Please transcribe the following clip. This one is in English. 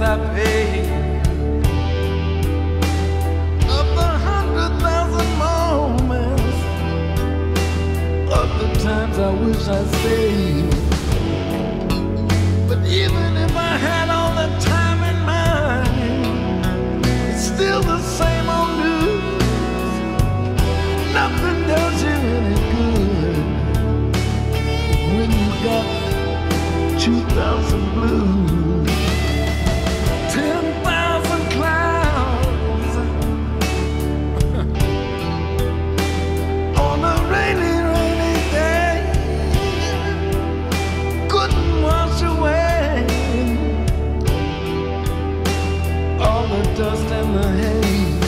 I paid. Of the hundred thousand moments, of the times I wish I stayed. But even if I had all the time in mind, it's still the same old news. Nothing does you any good when you got 2,000 blues. The dust and the haze.